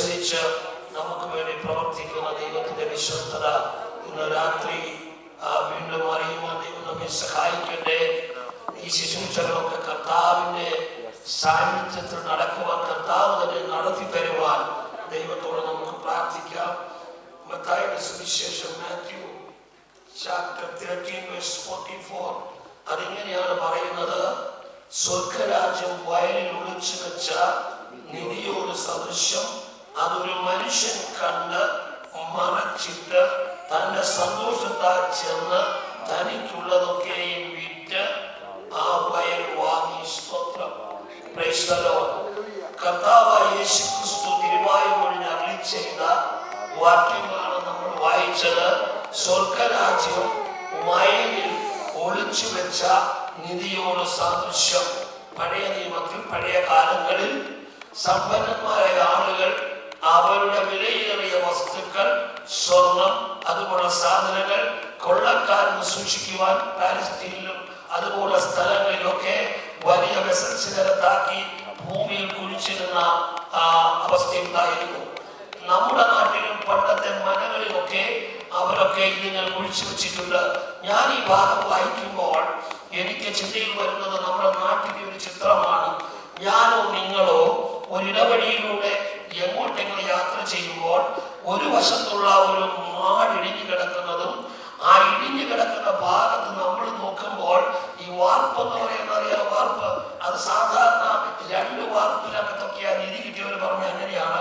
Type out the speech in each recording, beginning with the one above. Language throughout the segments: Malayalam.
അതനുസരിച്ച് നമുക്ക് വേണ്ടി പ്രവർത്തിക്കുന്ന ദൈവത്തിന്റെ വിശ്വസ്തത ഇന്ന് രാത്രി വീണ്ടും അറിയുവാൻ ദൈവം നമ്മെ സഹായിക്കട്ടെ. ഈ ശുശ്രൂഷകളൊക്കെ കർത്താവിന്റെ സാന്നിധ്യത്തിൽ നടക്കുവാൻ കർത്താവ് തന്നെ നടത്തി തരുവാൻ ദൈവത്തോട് നമുക്ക് പ്രാർത്ഥിക്കാം. മത്തായിയുടെ സുവിശേഷം മാത്യു ചാപ്റ്റർ 13 verse 44 അതിങ്ങനെയാണ് പറയുന്നത്? സ്വർഗരാജ്യം വയലിൽ ഒളിച്ചു വെച്ച നിധിയോട് സദൃശ്യം അതൊരു മനുഷ്യൻ കണ്ട് മറച്ചിട്ട് തന്റെ സന്തോഷത്താൽ ചെന്ന് തനിക്കുള്ളതൊക്കെയും വിറ്റ് ആ വയൽ വാങ്ങി Lord. കർത്താവായ തിരുവായി മൊഴിഞ്ഞ് അരുളി ചെയ്ത വാക്യമാണ് നമ്മൾ വായിച്ചത്. സ്വർഗരാജ്യം വയലിൽ ഒളിച്ചു വെച്ച നിധിയോട് സാദൃശ്യം. പഴയ നിയമത്തിൽ പഴയ കാലങ്ങളിൽ സമ്പന്നന്മാരായ ആളുകൾ അവരുടെ വിലയേറിയ വസ്തുക്കൾ സ്വർണം അതുപോലുള്ള സാധനങ്ങൾ കൊള്ളക്കാരന് സൂക്ഷിക്കുവാൻ പാലസ്തീനിലും അതുപോലുള്ള സ്ഥലങ്ങളിലൊക്കെ വലിയ വെസൽസിനകത്താക്കി ഭൂമിയിൽ കുഴിച്ചിരുന്ന അവസ്ഥയുണ്ടായിരുന്നു നമ്മുടെ നാട്ടിലും പണ്ടത്തെ മനകളിലൊക്കെ അവരൊക്കെ ഇതിനെ കുഴിച്ചു വെച്ചിട്ടുണ്ട്. ഞാൻ ഈ ഭാഗം വായിക്കുമ്പോൾ എനിക്ക് ചിന്തയിൽ വരുന്നത് നമ്മുടെ നാട്ടിലെ ഒരു ചിത്രമാണ്. ഞാനോ നിങ്ങളോ ഒരിടവഴിയിലൂടെ എങ്ങോട്ടെങ്കിലും യാത്ര ചെയ്യുമ്പോൾ ഒരു വശത്തുള്ള ഒരു മാട് ഇടിഞ്ഞു കിടക്കുന്നതും ആ ഇടിഞ്ഞു കിടക്കുന്ന ഭാഗത്ത് നമ്മൾ നോക്കുമ്പോൾ ഈ വാർപ്പ് എന്ന് പറയുന്ന അറിയാം വാർപ്പ്. അത് സാധാരണ രണ്ട് വാർപ്പിനകത്തൊക്കെയാ നിധി കിട്ടിയവർ പറഞ്ഞ അങ്ങനെയാണ്.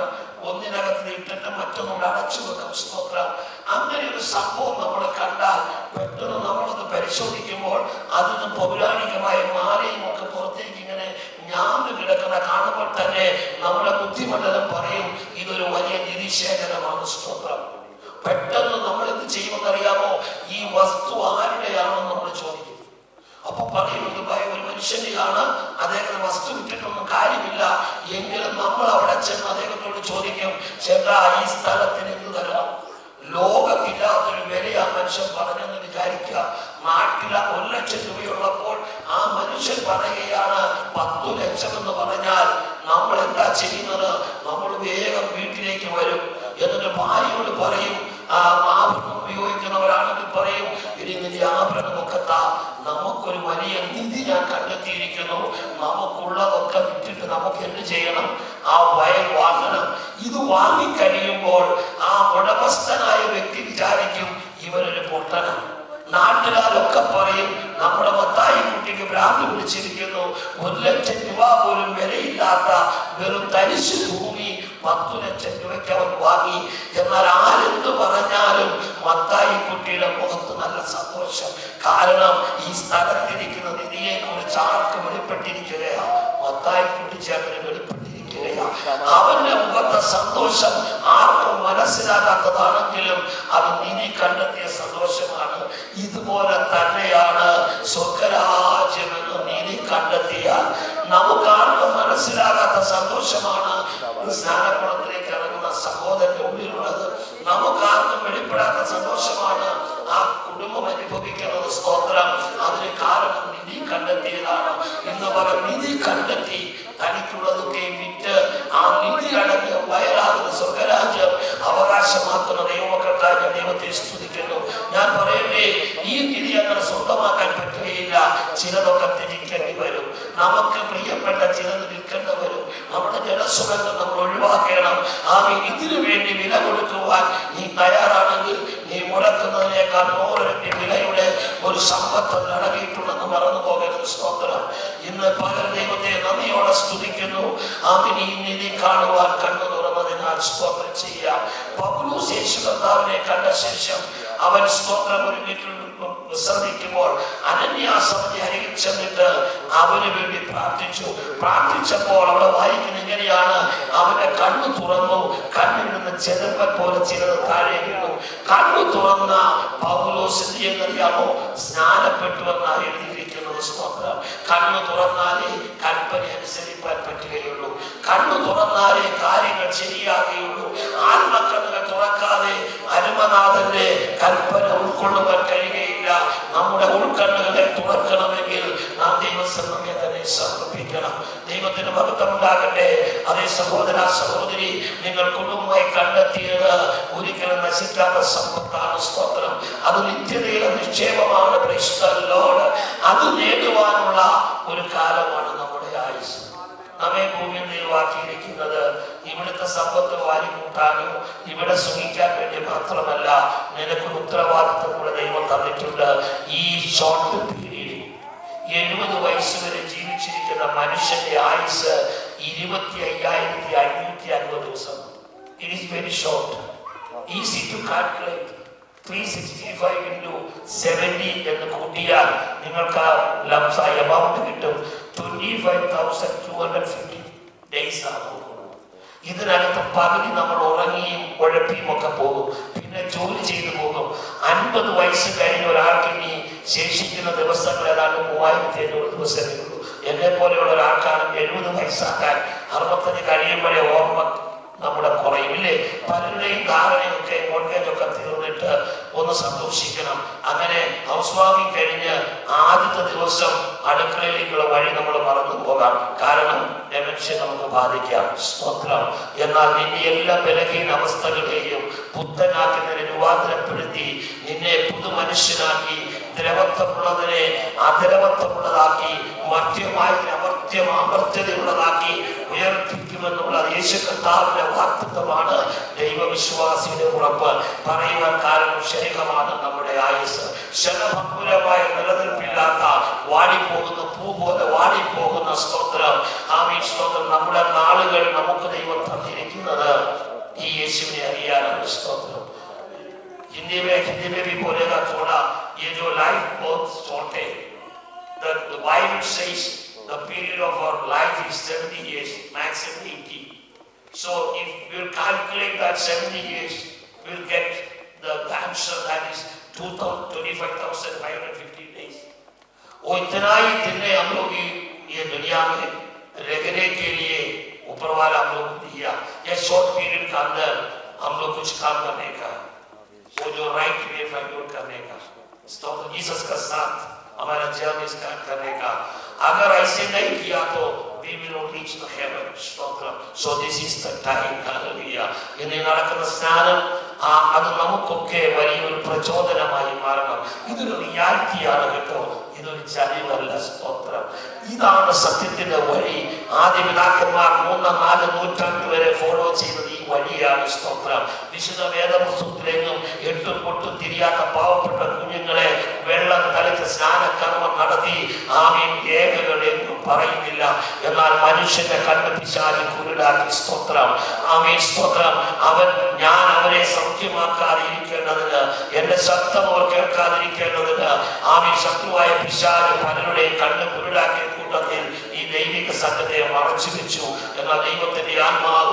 ഒന്നിനകത്ത് ഇട്ടിട്ട് മറ്റൊന്നുകൂടെ അടച്ചു വെക്കും സ്തോത്രം. അങ്ങനെ ഒരു സംഭവം നമ്മൾ കണ്ടാൽ പെട്ടെന്ന് നമ്മളത് പരിശോധിക്കുമ്പോൾ അതിന് പൗരാണികമായ മാലയും ഒക്കെ ഞാന്ന് കിടക്കുന്ന കാണുമ്പോൾ തന്നെ നമ്മുടെ ബുദ്ധിമണ്ഡലം പറയും ഇതൊരു വലിയ നിധിശേഖരമാണ് സ്തോത്രം. പെട്ടെന്ന് നമ്മൾ എന്ത് ചെയ്യുമെന്നറിയാമോ? ഈ വസ്തു ആരുടെയാണെന്ന് നമ്മൾ ചോദിക്കും. അപ്പൊ പറയുന്നത് ഭയ ഒരു മനുഷ്യനെയാണ്. അദ്ദേഹം വസ്തു വിട്ടിട്ടൊന്നും കാര്യമില്ല. എങ്കിലും നമ്മൾ അവിടെ ചെന്ന് അദ്ദേഹത്തോട് ചോദിക്കും ചേട്ടാ ഈ സ്ഥലത്തിന് എന്ത് തരണം? ലോകത്തില്ലാത്തൊരു വിലയ മനുഷ്യൻ പറഞ്ഞെന്ന് വിചാരിക്കുക. നാട്ടില ഒരു ലക്ഷം രൂപയുള്ളപ്പോൾ ആ മനുഷ്യൻ പറയുകയാണ് പത്തു ലക്ഷം എന്ന് പറഞ്ഞാൽ നമ്മൾ എന്താ ചെയ്യുന്നത്? നമ്മൾ വേഗം വീട്ടിലേക്ക് വരും. എന്നിട്ട് ഭാര്യയോട് പറയും ആ ആഭരണം ഉപയോഗിക്കുന്നവരാണെങ്കിൽ പറയും ഇനി നിന്റെ നമുക്കൊരു വലിയ നിധി ഞാൻ കണ്ടെത്തിയിരിക്കുന്നു നമുക്കുള്ളതൊക്കെ വിറ്റിട്ട് നമുക്ക് എന്ത് ചെയ്യണം? ആ വയൽ വാങ്ങണം. ഇത് വാങ്ങിക്കഴിയുമ്പോൾ ആ ഉടമസ്ഥനായ വ്യക്തി വിചാരിക്കും ഇവനൊരു പൊട്ടനാണ് നാട്ടുകാരൊക്കെ പറയും നമ്മുടെ മത്തായി കുട്ടിക്ക് ഭ്രാന്തി പിടിച്ചിരിക്കുന്നു. ഒരു ലക്ഷം രൂപ പോലും വിലയില്ലാത്ത വെറും തരിശു പത്തു ലക്ഷം രൂപയ്ക്ക് അവൻ വാങ്ങി. എന്നാൽ ആരെന്ത് പറഞ്ഞാലും മത്തായി കുട്ടിയുടെ മുഖത്ത് നല്ല സന്തോഷം. കാരണം ഈ സ്ഥലത്തിരിക്കുന്ന നിധിയെ കുറിച്ച് ആർക്ക് വെളിപ്പെട്ടിരിക്കുകയാണ് മത്തായി കുട്ടി ചേട്ടന് വെളിപ്പെട്ടിരിക്കുകയാണ് അവന്റെ മുഖത്തെ സന്തോഷം ആർക്കും മനസ്സിലാകാത്തതാണെങ്കിലും അവൻ നിധി കണ്ടെത്തിയ സന്തോഷമാണ്. ഇതുപോലെ തന്നെയാണ് സ്വർഗരാജ്യമെന്ന് നിധി കണ്ടെത്തിയാൽ. നമുക്കാർക്കും മനസ്സിലാകാത്ത സന്തോഷമാണ്. ഈ സ്നാനക്കുളത്തിലേക്ക് ഇറങ്ങുന്ന സഹോദരന്റെ ഉള്ളിലുള്ളത് നമുക്കാർക്കും വെളിപ്പെടാത്ത സന്തോഷമാണ്. ആ കുടുംബം അനുഭവിക്കുന്നത് സ്തോത്രം. അതിന് കാരണം നിധി കണ്ടെത്തിയതാണ്. എന്ന് പറ നിധി കണ്ടെത്തി. തനിക്കുള്ളതൊക്കെ വിറ്റ് ആ നിധി അടങ്ങിയ വയലാകുന്ന സ്വർഗരാജ്യം അവകാശമാക്കുന്ന ദൈവമക്കൾക്കായി ദൈവത്തെ സ്തുതിക്കുന്നു. ഞാൻ പറയട്ടെ ഈ നിധി അങ്ങനെ സ്വന്തമാക്കാൻ പറ്റുകയില്ല. ചിലതൊക്കെ തിരിക്കേണ്ടി വരും. നമുക്ക് പ്രിയപ്പെട്ട ചിലത് വിൽക്കേണ്ടി വരും. നമ്മുടെ ജലസുഖങ്ങൾ നമ്മൾ ഒഴിവാക്കണം. ആ ഇതിനു വേണ്ടി വില കൊടുക്കുവാൻ നീ തയ്യാറാണെങ്കിൽ നീ മുടക്കുന്നതിനേക്കാൾ നൂറിരട്ടി വിലയുടെ ഒരു സമ്പത്ത് അതിൽ അടങ്ങിയിട്ടുണ്ടെന്ന് മറന്നു പോകരുത് സ്തോത്രം. ഇന്ന് പകൽ ദൈവത്തെ നന്ദിയോടെ സ്തുതിക്കുന്നു. അതിന് ഈ നിധി കാണുവാൻ കണ്ണു തുറന്നതിനാൽ സ്തോത്രം ചെയ്യാം. പൗലൂസ് യേശു കർത്താവിനെ കണ്ട ശേഷം അവൻ സ്തോത്രം ഒരു വീട്ടിൽ വിശ്രമിക്കുമ്പോൾ അനന്യാസമതി അരികിൽ ചെന്നിട്ട് അവന് വേണ്ടി പ്രാർത്ഥിച്ചു. പ്രാർത്ഥിച്ചപ്പോൾ അവിടെ വായിക്കുന്ന എങ്ങനെയാണ്? അവന്റെ കണ്ണു തുറന്നു. കണ്ണിൽ നിന്ന് ചെറുപ്പൻ പോലെ ചിലത് താഴെ വീണു. കണ്ണു തുറന്ന പൗലോസ് എന്ത് ചെയ്യുന്നറിയാമോ സ്നാനപ്പെട്ടു എന്നാണ് കുറിച്ച് നോക്കുക തുറന്നാലേ കൽപ്പന അനുസരിപ്പാൻ പറ്റുകയുള്ളൂ. കണ്ണു തുറന്നാലേ കാര്യങ്ങൾ ശരിയാകുകയുള്ളൂ. ആത്മക്കണ്ണുകൾ തുറക്കാതെ ഹനുമനാഥന്റെ കൽപ്പന ഉൾക്കൊള്ളുവാൻ കഴിയുകയില്ല. നമ്മുടെ ഉൾക്കണ്ണുകൾ ദൈവത്തിന് മഹത്വം ഉണ്ടാകട്ടെ അതേ സഹോദര സഹോദരി നിങ്ങൾ കുടുംബമായി കണ്ടെത്തിയത് ഒരിക്കലും നശിക്കാത്ത സമ്പത്താണ് സ്തോത്രം. അത് നിത്യതയിലെ നിക്ഷേപമാണ്. ലോഡ് അത് നേടുവാനുള്ള ഒരു കാലമാണ് നമ്മുടെ ആയുസ്. നമ്മെ ഭൂമിയിൽ നിലവാക്കിയിരിക്കുന്നത് ഇവിടുത്തെ സമ്പത്ത് വാരിക്കൂട്ടാനും ഇവിടെ സുഖിക്കാൻ വേണ്ടി മാത്രമല്ല നിനക്ക് ഉത്തരവാദിത്വം കൂടെ ദൈവം തന്നിട്ടുണ്ട്. ഈ ഷോർട്ട് എഴുപത് വയസ്സ് വരെ ജീവിച്ചിരിക്കുന്ന മനുഷ്യന്റെ ആയുസ് ഇരുപത്തി അയ്യായിരത്തി അഞ്ഞൂറ്റി അൻപത് ദിവസം. It is very short easy to calculate three sixty five into seventy എന്ന് കൂട്ടിയാൽ നിങ്ങൾക്ക് ആ ലംസ എമൗണ്ട് കിട്ടും. Twenty five thousand two hundred fifty days ആണ് ഇതിനകത്ത് പകുതി നമ്മൾ ഉറങ്ങിയും ഉഴപ്പിയും ഒക്കെ പോകും. പിന്നെ ജോലി ചെയ്തു പോകും. അൻപത് വയസ്സ് കഴിഞ്ഞ ഇനി ശേഷിക്കുന്ന ദിവസങ്ങൾ ഏതാണ്ട് മൂവായിരത്തി അഞ്ഞൂറ് ദിവസമേ ഉള്ളൂ എന്നെ പോലെയുള്ള ഒരാൾക്കാണ് എഴുപത് വയസ്സാക്കാൻ അറുപത്തഞ്ച് കഴിയുമ്പോഴേ ഓർമ്മ നമ്മുടെ കുറയില്ലേ പലരുടെയും ധാരണയൊക്കെ മോർഗേജ് തീർന്നിട്ട് ഒന്ന് സന്തോഷിക്കണം. അങ്ങനെ ഹൗസ് വാമിങ് കഴിഞ്ഞ് ആദ്യത്തെ ദിവസം അടുക്കളയിലേക്കുള്ള വഴി നമ്മൾ മറന്നു പോകാം. കാരണം ഡെമൻഷ്യ നമുക്ക് ബാധിക്കാം. സ്തോത്രം. എന്നാൽ നിന്റെ എല്ലാ ബലഹീന അവസ്ഥകളെയും പുത്തനാക്കുന്നതിന് രൂപാന്തരപ്പെടുത്തി നിന്നെ പുതുമനുഷ്യനാക്കി ദ്രവത്വമുള്ളതിനെ അദ്രവത്വമുള്ളതാക്കി മർത്യമായതിനെ അമർത്യം അമർത്യതയുള്ളതാക്കി ഉയർപ്പിക്കുമെന്നുള്ള യേശു കർത്താവിന്റെ വാക്തത്വമാണ് ദൈവവിശ്വാസിയുടെ ഉറപ്പ് പറയുവാൻ കാരണം ശരീരമാണ് നമ്മുടെ ആയുസ് ശരഭംഗുരമായ നിലനിൽപ്പില്ലാത്ത വാടിപ്പോകുന്ന പൂ പോലെ വാടിപ്പോകുന്ന സ്തോത്രം ആമീൻ സ്തോത്രം നമ്മുടെ നാളുകൾ നമുക്ക് ദൈവം തന്നിരിക്കുന്നത് ഈ യേശുവിനെ അറിയാനാണ് സ്തോത്രം हिंदी में हिंदी में भी बोलेगा थोड़ा ये जो लाइफ बहुत शॉर्ट है the Bible says the period of our life is 70 years, maximum 80. So if we'll calculate that 70 years, we'll get the answer that is 25,550 days. वो इतना ही दिन है हम लोग ये, दुनिया में रहने के लिए ऊपर वाला हम लोग दिया ये शॉर्ट पीरियड का अंदर हम लोग कुछ काम करने का वो जो राइट वे आउट करने का स्तोत्र जीसस का साथ हमारा जर्नी स्टार्ट करने का अगर ऐसे नहीं किया तो we will not reach the heaven സ്തോത്രം so this is the time hallelujah ഇന്ന് ഈ നടക്കുന്ന സ്നാനം ആ അത് നമുക്കൊക്കെ വലിയൊരു പ്രചോദനമായി മാറണം ഇതൊരു റിയാലിറ്റിയാണ് കേട്ടോ ഇതൊരു ചരിവല്ല സ്തോത്രം ഇതാണ് സത്യത്തിന്റെ വഴി ആദ്യ പിതാക്കന്മാർ മൂന്ന് നാല് നൂറ്റാണ്ട് വരെ ഫോളോ ചെയ്തത് ഈ വഴിയാണ് സ്തോത്രം വിശുദ്ധ വേദപുസ്തകത്തിലെങ്ങും എട്ടും പൊട്ടും തിരിയാത്ത പാവപ്പെട്ട കുഞ്ഞുങ്ങളെ വെള്ളം തളിച്ച് സ്നാനകർമ്മം നടത്തി ആമീൻ രേഖകൾ എന്നും പറയുന്നില്ല. എന്നാൽ മനുഷ്യന്റെ കണ്ണ് പിശാലി കുരുടാക്കി സ്തോത്രം. ആമീൻ സ്തോത്രം. അവൻ ഞാൻ അവരെ സൗഖ്യമാക്കാതെ ഇരിക്കേണ്ടതിന് എന്റെ ശബ്ദം അവർ കേൾക്കാതിരിക്കേണ്ടതിന് ആമീൻ ശത്രുവായ പിശാൽ പലരുടെ കണ്ണ് കുരുടാക്കിയ കൂട്ടത്തിൽ ഈ ദൈവിക സത്യത്തെ മറച്ചു വെച്ചു എന്നാൽ ദൈവത്തിന്റെ ആത്മാവ്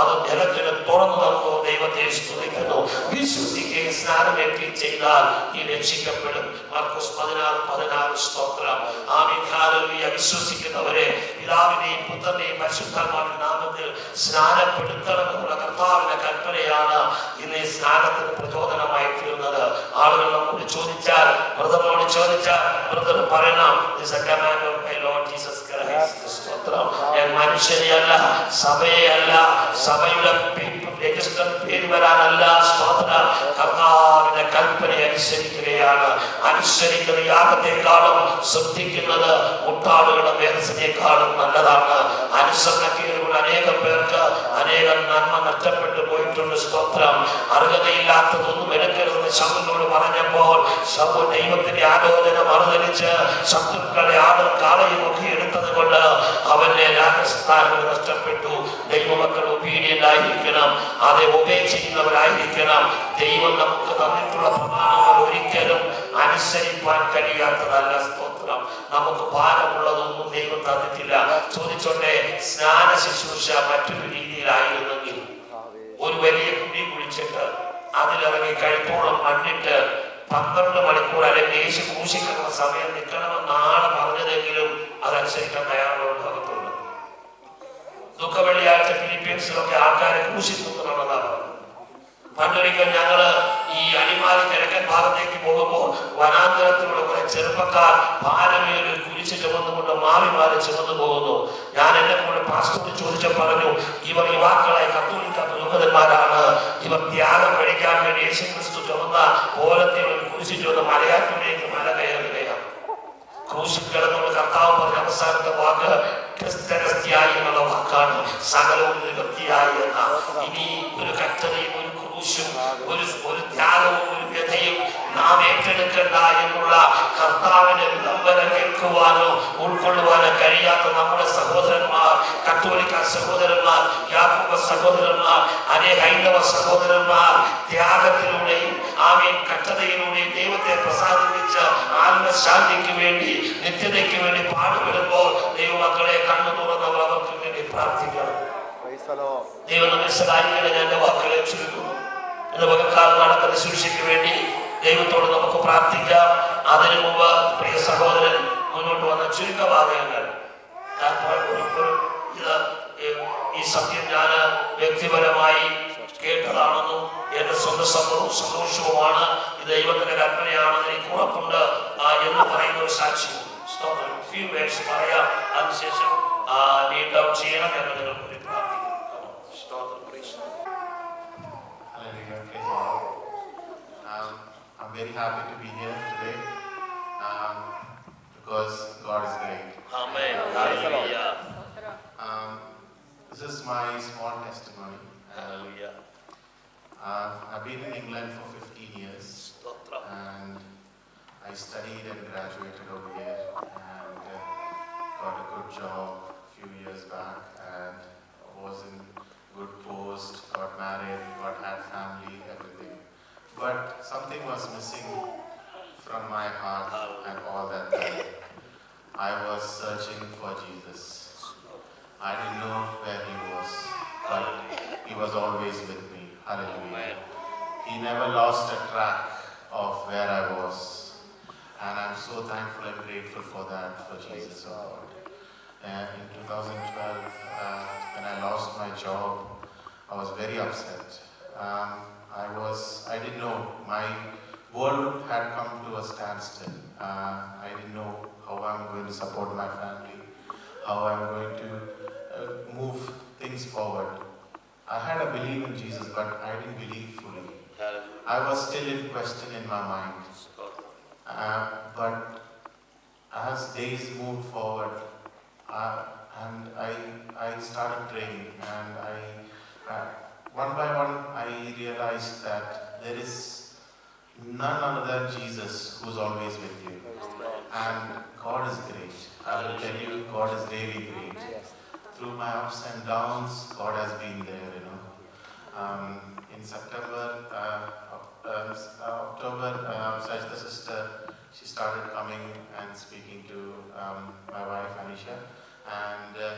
അത് ജലത്തിന് തുറന്നു തന്നു ദൈവത്തെ സ്തുതിക്കുന്നു. വിശ്വസിക്കുകയും സ്നാനമേറ്റി ചെയ്താൽ നീ രക്ഷിക്കപ്പെടും. മാർക്കോസ് പതിനാറ് പതിനാറ് സ്തോത്രം. ആമീൻ. ഹാലലുയ വിശ്വസിക്കുന്നവരെ പിതാവിനെയും പുത്രനെയും പരിശുദ്ധാത്മാവിന്റെ നാമത്തിൽ സ്നാനപ്പെടുത്തണം എന്നുള്ള കർത്താവിന്റെ കൽപ്പനയാണ് ഇന്ന് ഈ സ്നാനത്തിന് പ്രചോദനമായി തീർന്നത് ആളുകൾ നമ്മോട് ചോദിച്ചാൽ ബ്രദറിനോട് ചോദിച്ചാൽ ബ്രദർ പറയണം Jesus a command of my Lord Jesus Christ." സ്തോത്രം. ഞാൻ മനുഷ്യനെയല്ല സഭയെയല്ല സഭയുടെ പേര് വരാനല്ല സ്തോത്രം. കർത്താവിന്റെ കൽപ്പന അനുസരിക്കുകയാണ്. അനുസരിക്കുന്ന യാഗത്തെക്കാളും ശ്രദ്ധിക്കുന്നത് മുട്ടാളുകളുടെ മേധസ്സിനേക്കാളും നല്ലതാണ്. അനുസരണക്കേടുകൾ അനേകം പേർക്ക് അനേകം നന്മ നഷ്ടപ്പെട്ടു പോയിട്ടുണ്ട് സ്തോത്രം. അർഹതയില്ലാത്തതൊന്നും എടുക്കരുതെന്ന് ശബുനോട് പറഞ്ഞപ്പോൾ ശബു ദൈവത്തിന്റെ ആലോചന മറുതരിച്ച് ശത്രുക്കളെ ആടും കാളയും ഒക്കെ എടുത്തത് കൊണ്ട് അവന്റെ രാജസ്ഥാനങ്ങൾ നഷ്ടപ്പെട്ടു. ദൈവമക്കൾ ഒബീഡിയന്റ് ആയിരിക്കണം. അതെ ഒബേ ചെയ്യുന്നവരായിരിക്കണം. ദൈവം നമുക്ക് തന്നിട്ടുള്ള പ്രമാണങ്ങൾ ഒരിക്കലും അനുസരിപ്പാൻ കഴിയാത്തതല്ല സ്തോത്രം. നമുക്ക് ഭാരമുള്ളതൊന്നും ദൈവം തന്നിട്ടില്ല. ചോദിച്ചോട്ടെ സ്നാന ശുശ്രൂഷ മറ്റൊരു രീതിയിലായിരുന്നെങ്കിൽ ഒരു വലിയ കുഴി കുഴിച്ചിട്ട് അതിലിറങ്ങി കഴിപ്പോളം മണ്ണിട്ട് പന്ത്രണ്ട് മണിക്കൂർ അല്ലെങ്കിൽ യേശു ക്രൂശിക്കുന്ന സമയം നിൽക്കണമെന്നാണ് പറഞ്ഞതെങ്കിലും അതനുസരിക്കാൻ തയ്യാറുള്ള ഭാഗത്തുണ്ട് ദുഃഖ വെള്ളിയാഴ്ച ഫിലിപ്പീൻസിലൊക്കെ ആൾക്കാരെ ക്രൂശിക്കുന്നുണ്ടെന്നാണ് പറഞ്ഞത്. പണ്ടൊരിക്കൽ ഞങ്ങൾ ഈ അടിമാലി കിഴക്കൻ ഭാഗത്തേക്ക് പോകുമ്പോൾ വനാന്തരത്തിലുള്ള കുറെ ചെറുപ്പക്കാർ ഭാരമേറി കുരിശ് ചുമന്നുകൊണ്ട് മാറി മാറി ചുമന്നു പോകുന്നു. ഞാൻ എന്നെ കൂടെ പാസ്പോർട്ട് ചോദിച്ച പറഞ്ഞു ഇവർ യുവാക്കളെ കത്തോലിക്ക പ്രമുഖന്മാരാണ് ഇവർ ത്യാഗം കഴിക്കാൻ വേണ്ടി യേശു ക്രിസ്തു ചുമന്ന പോലത്തെ ഒരു കുരിശ് ചുമന്ന് മലയാറ്റിലേക്ക് മല കയറുകയാണ്. ക്രൂശിൽ കിടന്നുള്ള കർത്താവ് പറഞ്ഞ അവസാനത്തെ വാക്ക് ക്രിസ്തനസ്തിയായി എന്നുള്ള വാക്കാണ്. സകലവും നിവൃത്തിയായി എന്ന ഇനി ഒരു കറ്റതയും ഒരു ക്രൂശും ഒരു ഒരു ത്യാഗവും ഒരു വ്യഥയും നാം ഏറ്റെടുക്കണ്ട എന്നുള്ള കർത്താവിന്റെ വിളംബരം കേൾക്കുവാനോ ഉൾക്കൊള്ളുവാനോ കഴിയാത്ത നമ്മുടെ സഹോദരന്മാർ കത്തോലിക്ക സഹോദരന്മാർ യാക്കോബ സഹോദരന്മാർ അനേ ഹൈന്ദവ സഹോദരന്മാർ ത്യാഗത്തിലൂടെയും ആമീൻ കട്ടതയിലൂടെയും ദൈവത്തെ പ്രസാദിപ്പിച്ച് ആത്മശാന്തിക്ക് വേണ്ടി നിത്യതയ്ക്ക് വേണ്ടി പാടുപെടുമ്പോൾ ദൈവമക്കളെ കണ്ണു തുറന്നവർ അവർക്ക് വേണ്ടി പ്രാർത്ഥിക്കണം. ദൈവം നമ്മെ സഹായിക്കണം ഞാൻ വാക്കുകളെ ചുരുക്കുന്നു. ഇന്ന് പകൽക്കാലം നടക്കുന്ന ശുശ്രൂഷയ്ക്ക് വേണ്ടി ദൈവത്തോട് നമുക്ക് പ്രാർത്ഥിക്കാം. അതിനു മുമ്പ് പ്രിയ സഹോദരൻ മുന്നോട്ട് വന്ന ചുരുക്കവാദകങ്ങൾ ഇത് ഈ- സത്യം ഞാൻ വ്യക്തിപരമായി കേട്ടതാണെന്നും എന്റെ സ്വന്തം സന്തോഷവും സന്തോഷവുമാണ്. ഇത് ദൈവത്തിന്റെ കൽപ്പനയാണെന്ന് എനിക്ക് ഉറപ്പുണ്ട്. എന്ന് പറയുന്ന ഒരു സാക്ഷ്യം. പറയാം. അതിനുശേഷം നീട്ട് ഔട്ട് ചെയ്യണം എന്ന് നിങ്ങൾ Um, I'm very happy to be here today um, because God is great. Amen. Hallelujah. Um, this is my small testimony. Hallelujah. Uh, I've been in England for 15 years and I studied and graduated over here and uh, got a good job a few years back and was in good post, got married, got had but something was missing from my heart and all that time. I was searching for Jesus. I didn't know where he was, but he was always with me. Hallelujah. He never lost a track of where I was. And I'm so thankful and grateful for that, for Jesus, oh God. And in 2012, uh, when I lost my job, I was very upset. Um, I was, I didn't know, my world had come to a standstill. Uh, I didn't know how I'm going to support my family, how I'm going to uh, move things forward. I had a belief in Jesus, but I didn't believe fully. I was still in question in my mind. Uh, but as days moved forward, uh, and I, I started praying, and I, uh, one by one, I realized that there is none other than Jesus who's always with you. And God is great. I will tell you, God is really great. Through my ups and downs, God has been there, you know. Um, in September, uh, um, uh, October, um, Sajda sister, she started coming and speaking to um, my wife Anisha. And uh,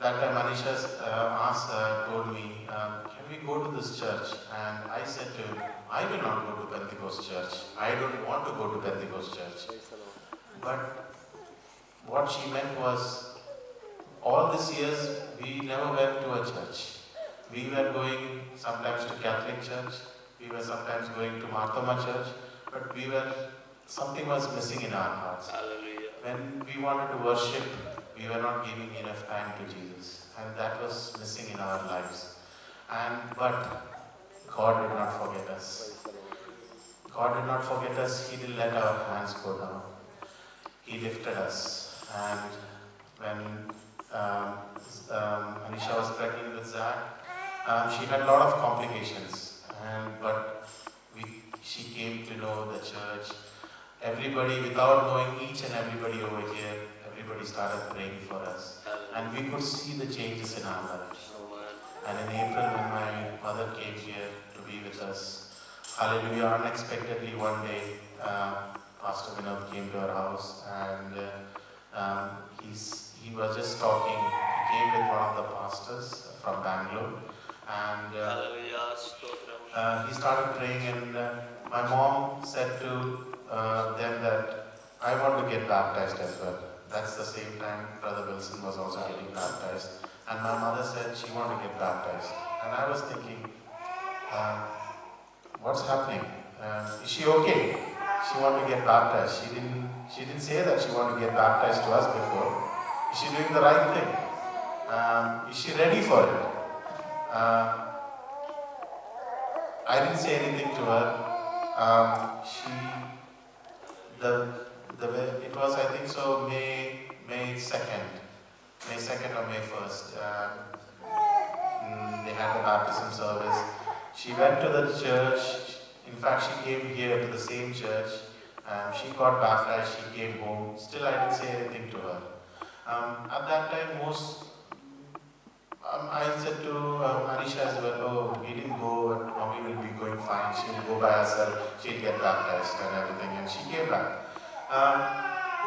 that time Anisha uh, asked, uh, told me, um, can we go to this church? And I said to him, I will not go to Pentecost church. I don't want to go to Pentecost church. Praise the Lord. But what she meant was, all these years we never went to a church. We were going sometimes to Catholic church, we were sometimes going to Marthoma church, but we were, something was missing in our hearts. Hallelujah. When we wanted to worship, we were not giving enough time to Jesus, and that was missing in our lives. And but God did not forget us. God did not forget us. He didn't let our hands go down. He lifted us. And when um, um, Anisha was pregnant with Zach, um, she had a lot of complications. And but we, she came to know the church. Everybody, without knowing each and everybody over here, everybody started praying for us. And we could see the changes in our lives. And in April, when my mother came here to be with us, hallelujah, unexpectedly one day, uh, Pastor Vinod came to our house and uh, um, he's, he was just talking. He came with one of the pastors from Bangalore and uh, uh he started praying and uh, my mom said to uh, them that I want to get baptized as well. That's the same time Brother Wilson was also getting baptized. And my mother said she wanted to get baptized. And I was thinking, uh, what's happening? Uh, is she okay? She wanted to get baptized. She didn't. She didn't say that she wanted to get baptized to us before. Is she doing the right thing? Um, is she ready for it? I didn't say anything to her. Um, she, the, the it was, I think so, May May second, May second or May first. Um, mm, they had the baptism service. She went to the church. In fact, she came here to the same church. Um, she got baptized. She came home. Still, I didn't say anything to her. Um, at that time, most um, I said to um, Anisha as well, oh, we didn't go, and mommy will be going fine. She'll go by herself, she'll get baptized and everything, and she came back. Um,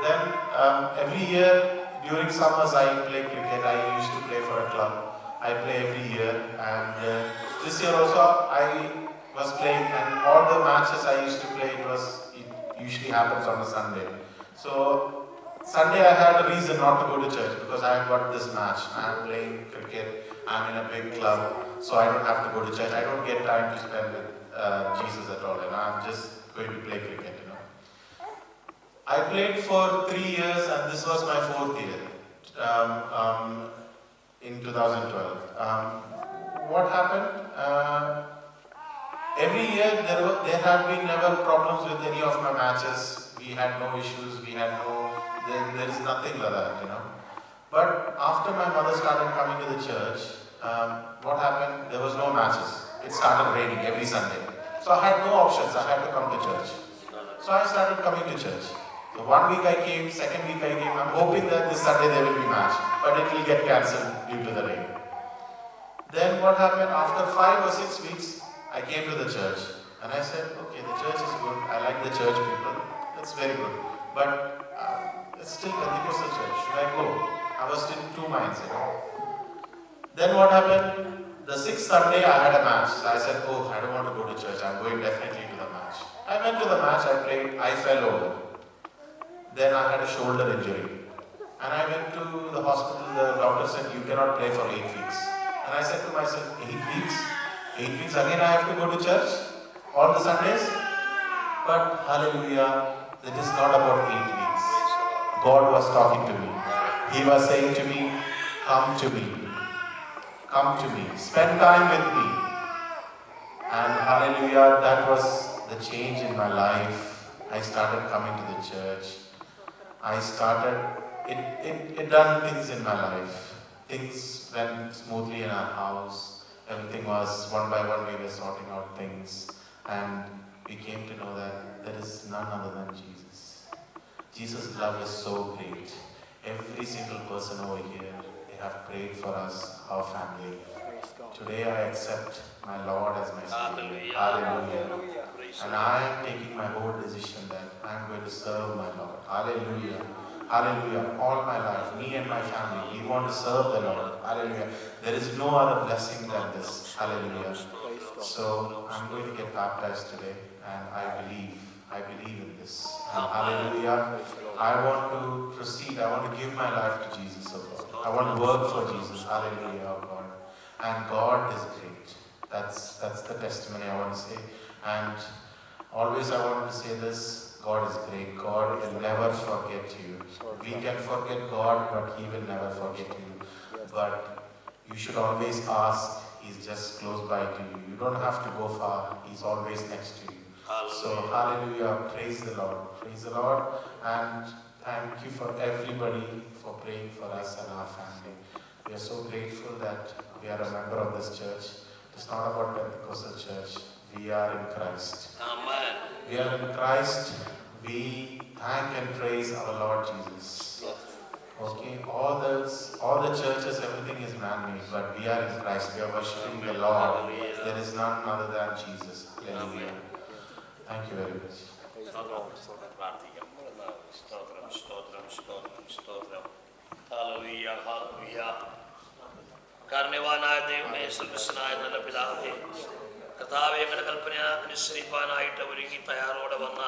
then um, every year during summers I play cricket. I used to play for a club. I play every year, and uh, this year also I was playing, and all the matches I used to play, it was it usually happens on a Sunday. So Sunday I had a reason not to go to church because I have got this match. I am playing cricket. I'm in a big club, so I don't have to go to church. I don't get time to spend with uh, Jesus at all. and I'm just going to play cricket. I played for three years, and this was my fourth year. Um, um, in 2012. Um, what happened? Uh, every year there were there have been never problems with any of my matches. We had no issues. We had no there, there is nothing like that, you know. But after my mother started coming to the church, um, what happened? There was no matches. It started raining every Sunday. So I had no options. I had to come to church. So I started coming to church. So one week I came, second week I came. I'm hoping that this Sunday there will be match, but it will get cancelled due to the rain. Then what happened? After five or six weeks, I came to the church and I said, okay, the church is good. I like the church people. That's very good. But uh, it's still Pentecostal church. Should I go? I was still in two minds, you know. Then what happened? The sixth Sunday I had a match. So I said, oh, I don't want to go to church. I'm going definitely to the match. I went to the match. I played. I fell over. Then I had a shoulder injury. And I went to the hospital. The doctor said, you cannot play for eight weeks. And I said to myself, eight weeks? Eight weeks again I have to go to church? All the Sundays? But hallelujah, it is not about eight weeks. God was talking to me. He was saying to me, Come to me. Come to me. Spend time with me. And hallelujah, that was the change in my life. I started coming to the church. I started, it, it, it done things in my life. Things went smoothly in our house. Everything was one by one, we were sorting out things. And we came to know that there is none other than Jesus. Jesus' love is so great. Every single person over here, they have prayed for us, our family. Today I accept my Lord as my Savior. Hallelujah. Hallelujah. And I am taking my whole decision that I am going to serve my Lord. Hallelujah. Hallelujah. All my life, me and my family, we want to serve the Lord. Hallelujah. There is no other blessing than this. Hallelujah. So I'm going to get baptized today, and I believe, I believe in this. Hallelujah. I want to proceed. I want to give my life to Jesus, oh God. I want to work for Jesus. Hallelujah, oh God. And God is great. That's that's the testimony I want to say. And always I want to say this. God is great. God will never forget you. We can forget God, but He will never forget you. But you should always ask. He's just close by to you. You don't have to go far. He's always next to you. So, hallelujah, praise the Lord, praise the Lord, and thank you for everybody for praying for us and our family. We are so grateful that we are a member of this church. It's not about Pentecostal church, we are in Christ. Amen. We are in Christ. We thank and praise our Lord Jesus. Yes. Okay, all the all the churches, everything is man-made, but we are in Christ. We are worshiping Amen. the Lord. There is none other than Jesus. Hallelujah. Thank you very much. Hallelujah, hallelujah. करने वाला है देव में सर्वस्नाय पिता ഞങ്ങളുടെ കൽപ്പന അനുസരിപ്പാനായിട്ട് ഒരുങ്ങി തയ്യാറോടെ വന്ന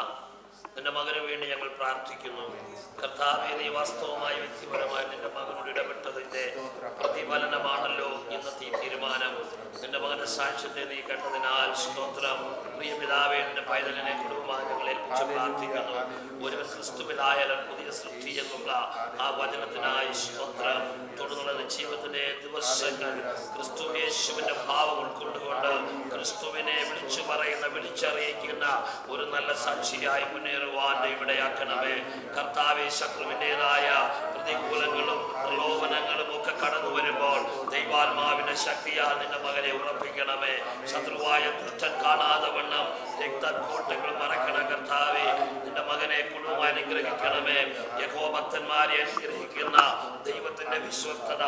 നിന്റെ മകന് വേണ്ടി ഞങ്ങൾ പ്രാർത്ഥിക്കുന്നു. കർത്താവേ നീ വാസ്തവമായി വ്യക്തിപരമായി നിന്റെ മകനോട് ഇടപെട്ടതിന്റെ പ്രതിഫലനമാണല്ലോ ഇന്നത്തെ ഈ തീരുമാനം. നിന്റെ മകന്റെ സാക്ഷ്യത്തെ നീ കണ്ടതിനാൽ സ്തോത്രം. പ്രിയ പിതാവേ നിന്റെ പൈതലിനെ കുടുംബാംഗങ്ങളെ പ്രാർത്ഥിക്കുന്നു. ഒരു ക്രിസ്തുവിലായാലും പുതിയ സൃഷ്ടി എന്നുള്ള ആ വചനത്തിനായി സ്തോത്രം. തുടർന്നുള്ള ജീവിതത്തിന്റെ ദിവസങ്ങൾ ക്രിസ്തു യേശുവിന്റെ ഭാവം ഉൾക്കൊണ്ടുകൊണ്ട് ക്രിസ്തുവിനെ വിളിച്ചു പറയുന്ന വിളിച്ചറിയിക്കുന്ന ഒരു നല്ല സാക്ഷിയായി മുന്നേറുവാൻ ഇവിടെയാക്കണമേ കർത്താവെ ശത്രുവിന്റെതായ പ്രതികൂലങ്ങളും പ്രലോഭനങ്ങളും ഒക്കെ കടന്നു വരുമ്പോൾ ദൈവാത്മാവിന്റെ ശക്തിയാൽ നിന്റെ മകനെ ഉറപ്പിക്കണമേ. ശത്രുവായ ദുഷ്ടൻ കാണാതെ വണ്ണം രക്തക്കോട്ടകൾ മറക്കണം കർത്താവെ. നിന്റെ മകനെ കുടുംബം അനുഗ്രഹിക്കണമേ. യഹോ ഭക്തന്മാരെ അനുഗ്രഹിക്കുന്ന ദൈവത്തിന്റെ വിശ്വസ്തത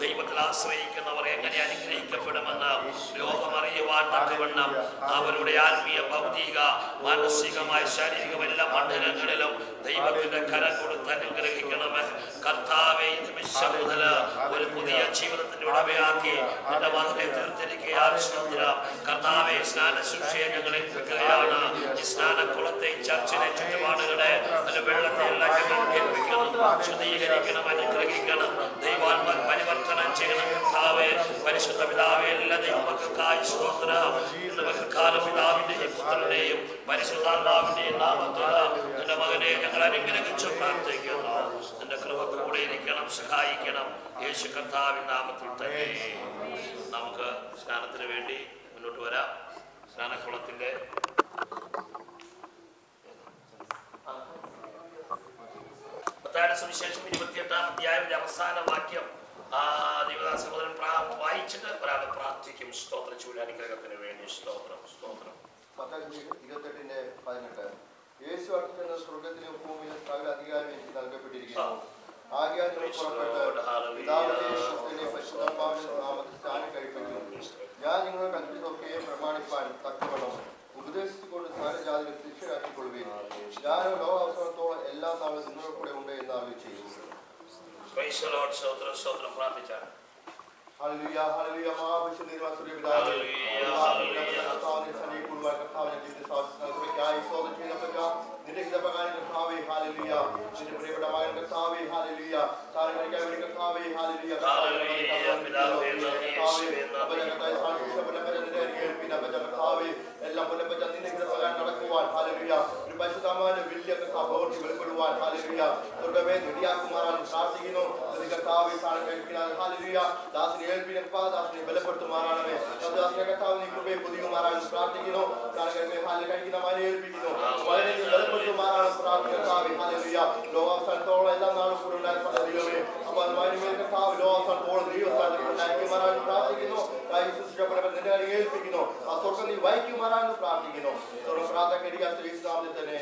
ദൈവത്തിൽ ആശ്രയിക്കുന്നവർ എങ്ങനെ അനുഗ്രഹിക്കപ്പെടുമെന്ന് ലോകമറിയുവാൻ തക്കവണ്ണം അവരുടെ ആത്മീയ ഭൗതിക മാനസികമായ ശാരീരിക എല്ലാ മണ്ഡലങ്ങളിലും ദൈവത്തിന്റെ കരം കൊടുത്ത് അനുഗ്രഹിക്കണമേ. കർത്താവെ ഈ നിമിഷം മുതൽ ഒരു പുതിയ ജീവിതത്തിന്റെ ഉടമയാക്കി നിന്റെ മകനെ തീർത്തിരിക്കുക സ്തോത്രം കർത്താവെ സ്നാന ശുശ്രൂഷയെ ഞങ്ങൾ ഏൽപ്പിക്കുകയാണ് ഈ സ്നാനക്കുളത്തെ ചർച്ചിലെ ചുറ്റുപാടുകളെ അതിന്റെ വെള്ളത്തെ എല്ലാം ഞങ്ങൾ ഏൽപ്പിക്കണം ശുദ്ധീകരിക്കണം അനുഗ്രഹിക്കണം. ദൈവാത്മ പരിവർത്തനം ചെയ്യണം കർത്താവേ പരിശുദ്ധ പിതാവേ എല്ലാ ദൈവമക്കൾക്കായി സ്തോത്രം. ഇന്ന് പകൽക്കാലം പിതാവിന്റെയും പുത്രന്റെയും പരിശുദ്ധാത്മാവിന്റെയും നാമത്തിൽ നിന്റെ മകനെ ഞങ്ങൾ അനുഗ്രഹിച്ചു പ്രാർത്ഥിക്കുന്നു. നിന്റെ കൃപ കൂടെ ഇരിക്കണം സഹായിക്കണം. യേശു കർത്താവിൻ നാമത്തിൽ തന്നെ. നമുക്ക് സ്നാനത്തിന് വേണ്ടി മുന്നോട്ട് വരാം. സ്നാനക്കുളത്തിന്റെ സുവിശേഷം ഇരുപത്തിയെട്ടാം അധ്യായം അവസാന വാക്യം. ആ ദേവദാസ സഹോദരൻ വായിച്ചിട്ട് ഒരാൾ പ്രാർത്ഥിക്കും. സ്തോത്ര ചൂലാനുഗ്രഹത്തിന് വേണ്ടി. സ്തോത്രം സ്തോത്രം. ഇരുപത്തെട്ടിന്റെ പതിനെട്ട്. യേശു അടുത്തുന്ന സ്വർഗത്തിലും ഭൂമിയിലും സകല അധികാരം എനിക്ക് നൽകപ്പെട്ടിരിക്കുന്നു. ആകയാൽ ഞാൻ നിങ്ങളെ കൽപ്പിച്ചൊക്കെയും പ്രമാണിപ്പാൻ തക്കവണ്ണം ഉപദേശിച്ചുകൊണ്ട് സകല ജാതികൾ ശിക്ഷരാക്കിക്കൊള്ളുകയും ഞാനോ ലോക അവസരത്തോളം എല്ലാ നാളും നിങ്ങളുടെ കൂടെ ഉണ്ട് എന്ന് അറിയിച്ചു ചെയ്തു Praise the Lord. സ്തോത്രം സ്തോത്രം പ്രാർത്ഥിച്ചാൽ ഹല്ലേലൂയ ഹല്ലേലൂയ മഹാപരിശുദ്ധ പിതാവേ ഹല്ലേലൂയ, ഹല്ലേലൂയ. കർത്താവിനെ സന്നിധിയിലുള്ള കർത്താവിനെ ദിവ്യ സാക്ഷികൾക്കായി സ്തോത്രം ചെയ്യപ്പെട്ട നിന്റെ ഹിതപ്രകാരം കർത്താവേ ഹല്ലേലൂയ നിന്റെ പ്രിയപ്പെട്ട മകൻ കർത്താവേ ഹല്ലേലൂയ താരങ്ങളിക്കാൻ വേണ്ടി കർത്താവേ ഹല്ലേലൂയ ഹല്ലേലൂയ, പിതാവേ, നന്ദി, യേശുവേ, നന്ദി. അപ്പജനകത്തായി സാക്ഷിച്ച പുനപ്പജ നിന്റെ അരികെ പിന്നെ അപ്പജ കർത്താവേ എല്ലാം പുനപ്പജ നിന്റെ ഹിതപ്രകാരം നടക്കുവാൻ ഹല്ലേലൂയ ഒരു പരിശുദ്ധമായ വലിയ കർത്താവ് പ്രവൃത്തി വെളിപ്പെടുവാൻ ഹല്ലേലൂയ സ്വർഗ്ഗമേ നെടിയാക്കുമാറാൻ പ്രാർത്ഥിക്കുന്നു നിന്റെ കർത്താവേ സ്ഥാനം കഴിക്കുന്ന ഹല്ലേലൂയ ദാസിനെ ഏൽപ്പിനപ്പാ ദാസിനെ ബലപ്പെടുത്തുമാറാണമേ ദാസിനെ കർത്താവ് നീ കൃപയെ പുതിയുമാറാൻ പ്രാർത്ഥിക്കുന്നു സ്ഥാനം കഴിക്കുന്ന ഹാലിൽ കഴിക്കുന്ന മാനെ ഏൽപ്പിക്കുന്നു വളരെ നീ ബലപ്പെടുത്തുമാറാണ് പ്രാർത്ഥിക്കുന്ന കർത്താവേ ഹല്ലേലൂയ ലോകാവസാനത്തോളം എല്ലാ നാളും കൂടെ ഉണ്ടായിരുന്ന ദൈവമേ അപ്പോൾ അത് മാന്യമേ കർത്താവ് ലോകാവസാനത്തോളം ദൈവസ്ഥാനത്തിൽ ഉണ്ടായിരിക്കുമാറാൻ പ്രാർത്ഥിക്കുന്നു കായി സൃഷ്ടിക്കപ്പെട്ടവൻ നിന്റെ കാര്യം ഏൽപ്പിക്കുന്നു ആ സ്വർഗ്ഗം നീ വഹിക്കുമാറാൻ പ്രാർത്ഥിക്കുന്നു സ്വർഗ്ഗ പ്രാർത്ഥന കരിയാ ശ്രീസ്നാമത്തിൽ തന്നെ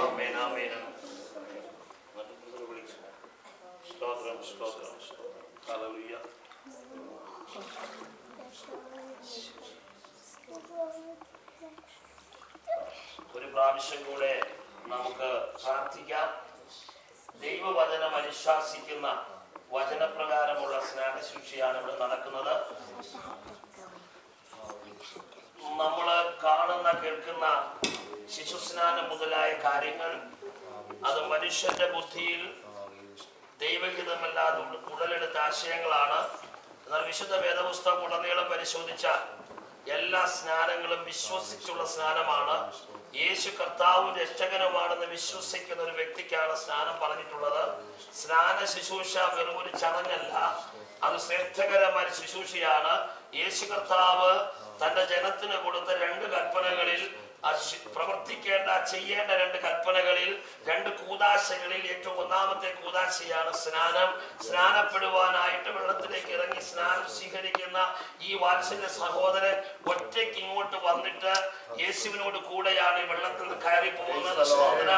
ആമേൻ ആമേൻ മറ്റൊരു വിളിച്ചു സ്തോത്രം സ്തോത്രം സ്തോത്രം ഹല്ലേലൂയ ഒരു പ്രാവശ്യം കൂടെ നമുക്ക് പ്രാർത്ഥിക്കാം ദൈവവചനം അനുശാസിക്കുന്ന വചനപ്രകാരമുള്ള സ്നാനശിക്ഷയാണ് ഇവിടെ നടക്കുന്നത്. നമ്മൾ കാണുന്ന കേൾക്കുന്ന ശിശുസ്നാനം മുതലായ കാര്യങ്ങൾ അത് മനുഷ്യന്റെ ബുദ്ധിയിൽ ദൈവഹിതമല്ലാതെ ഉട- ഉടലെടുത്ത ആശയങ്ങളാണ്. എന്നാൽ വിശുദ്ധ വേദപുസ്തകം ഉടനീളം പരിശോധിച്ച എല്ലാ സ്നാനങ്ങളും വിശ്വസിച്ചുള്ള സ്നാനമാണ്. യേശു കർത്താവും രക്ഷകനുമാണെന്ന് വിശ്വസിക്കുന്ന ഒരു വ്യക്തിക്കാണ് സ്നാനം പറഞ്ഞിട്ടുള്ളത്. സ്നാന ശുശ്രൂഷ വെറും ഒരു ചടങ്ങല്ല. അത് ശ്രദ്ധകരമായ ശുശ്രൂഷയാണ്. യേശു കർത്താവ് തന്റെ ജനത്തിന് കൊടുത്ത രണ്ട് കൽപ്പനകളിൽ പ്രവർത്തിക്കേണ്ട ചെയ്യേണ്ട രണ്ട് കൽപ്പനകളിൽ രണ്ട് കൂതാശകളിൽ ഏറ്റവും ഒന്നാമത്തെ കൂതാശയാണ് സ്നാനം. സ്നാനപ്പെടുവാനായിട്ട് വെള്ളത്തിലേക്ക് ഇറങ്ങി സ്നാനം സ്വീകരിക്കുന്ന ഈ വാത്സല്യ സഹോദരൻ ഒറ്റയ്ക്ക് ഇങ്ങോട്ട് വന്നിട്ട് യേശുവിനോട് കൂടെയാണ് ഈ വെള്ളത്തിൽ കയറി പോകുന്നത്. സഹോദര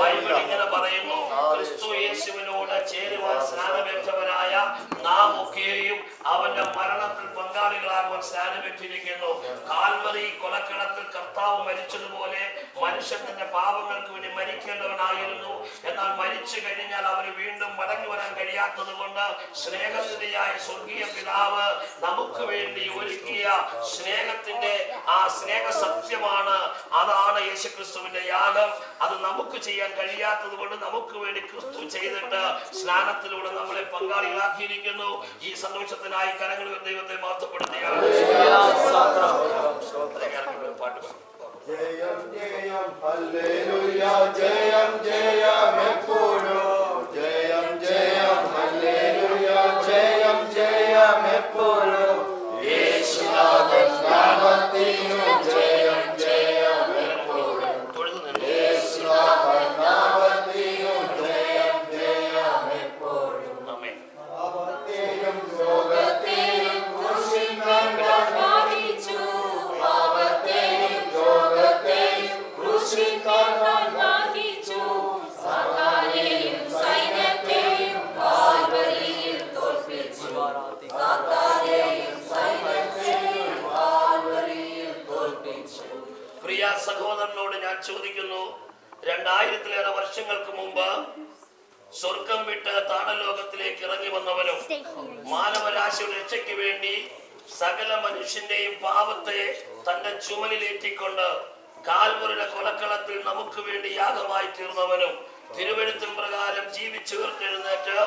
ബൈബിൾ ഇങ്ങനെ പറയുന്നു ക്രിസ്തു യേശുവിനോട് ചേരുവാൻ സ്നാനമേറ്റവരായ നാം ഒക്കെയും അവന്റെ മരണത്തിൽ പങ്കാളികളാകുവാൻ സ്നാനമേറ്റിരിക്കുന്നു. കാൽവറി കൊലക്കണത്തിൽ കർത്താവ് മരിച്ചതുപോലെ മനുഷ്യൻ തന്റെ പാപങ്ങൾക്ക് വേണ്ടി മരിക്കേണ്ടവനായിരുന്നു. എന്നാൽ മരിച്ചു കഴിഞ്ഞാൽ അവന് വീണ്ടും മടങ്ങി വരാൻ കഴിയാത്തത് കൊണ്ട് സ്നേഹനിധിയായ സ്വർഗീയ പിതാവ് നമുക്ക് വേണ്ടി ഒരുക്കിയ സ്നേഹത്തിന്റെ ആ സ്നേഹ സത്യമാണ് അതാണ് യേശുക്രിസ്തുവിന്റെ യാഗം. അത് നമുക്ക് ചെയ്യാൻ കഴിയാത്തത് കൊണ്ട് നമുക്ക് വേണ്ടി ക്രിസ്തു ചെയ്തിട്ട് സ്നാനത്തിലൂടെ നമ്മളെ പങ്കാളികളാക്കിയിരിക്കുന്നു. ഈ സന്തോഷത്തിനായി കരങ്ങളിൽ ദൈവത്തെ മാറ്റപ്പെടുത്തുകയാണ് പാട്ട് പാടും. ജയം ജയം ഹല്ലേലൂയ ജയം ജയം എപ്പോഴും ജയം ജയം ഹല്ലേലൂയ ജയം ജയം എപ്പോഴും യേശുനാഥൻ നാമത്തിനു ജയം ജയം സ്വർഗം വിട്ട് താണലോകത്തിലേക്ക് ഇറങ്ങി വന്നവനും മാനവരാശിയുടെ രക്ഷയ്ക്ക് വേണ്ടി സകല മനുഷ്യന്റെയും പാപത്തെ തന്റെ ചുമലിലേറ്റിക്കൊണ്ട് കാൽമുറിയുടെ കൊലക്കളത്തിൽ നമുക്ക് വേണ്ടി യാഗമായി തീർന്നവനും തിരുവഴുത്തിൻ പ്രകാരം ജീവിച്ചുയർത്തെഴുന്നേറ്റ്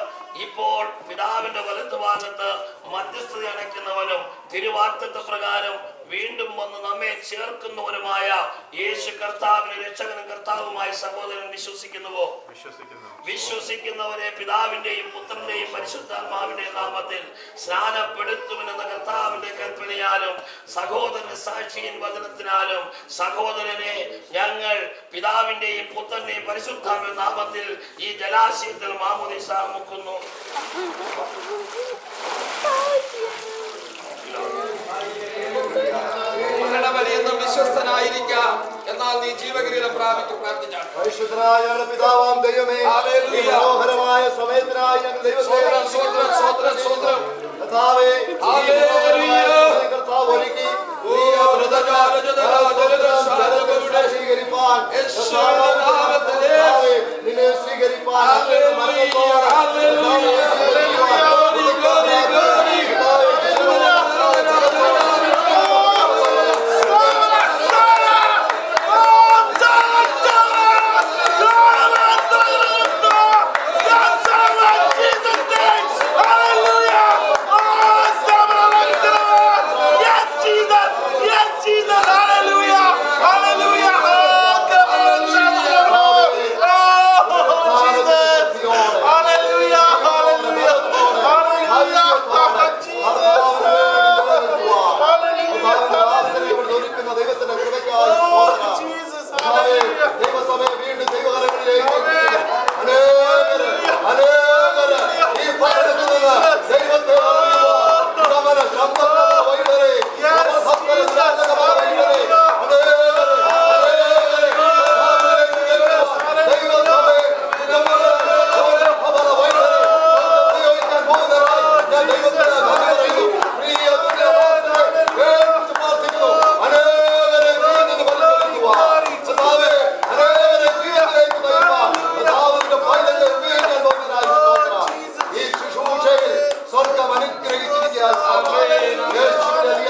ഇപ്പോൾ പിതാവിന്റെ വലത്തുഭാഗത്ത് മധ്യസ്ഥത അടയ്ക്കുന്നവനും തിരുവാക്തത്വ പ്രകാരം വീണ്ടും വന്ന് നമ്മെ ചേർക്കുന്നവരുമായ യേശു കർത്താവിനെ രക്ഷകനും കർത്താവുമായി സഹോദരൻ വിശ്വസിക്കുന്നുവോ? വിശ്വസിക്കുന്നു. വിശ്വസിക്കുന്നവരെ പിതാവിന്റെയും പുത്രന്റെയും പരിശുദ്ധാത്മാവിന്റെയും നാമത്തിൽ സ്നാനപ്പെടുത്തുമെന്ന കർത്താവിന്റെ കൽപ്പനയാലും സഹോദരന്റെ സാക്ഷിയും വചനത്തിനാലും സഹോദരനെ ഞങ്ങൾ പിതാവിന്റെയും പുത്രന്റെയും പരിശുദ്ധാത്മ നാമത്തിൽ ഈ ജലാശയത്തിൽ മാമോദിസ മുക്കുന്നു മരണപര്യന്തം വിശ്വസ്തനായിരിക്കാം. എന്നാൽ നീ ജീവകിരീടം പ്രാപിക്കും പരിശുദ്ധനായ പിതാവാം ദൈവമേ. ഈ മനോഹരമായ സമയത്തിനായി ഞങ്ങൾ കർത്താവ് ഒരുക്കി. സ്വീകരിപ്പാൻ. നിന്നെ സ്വീകരിപ്പാൻ.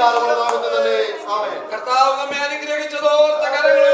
നാമത്തിൽ തന്നെ. കർത്താവ് നമ്മെ അനുഗ്രഹിച്ചതോർത്ത കരങ്ങൾ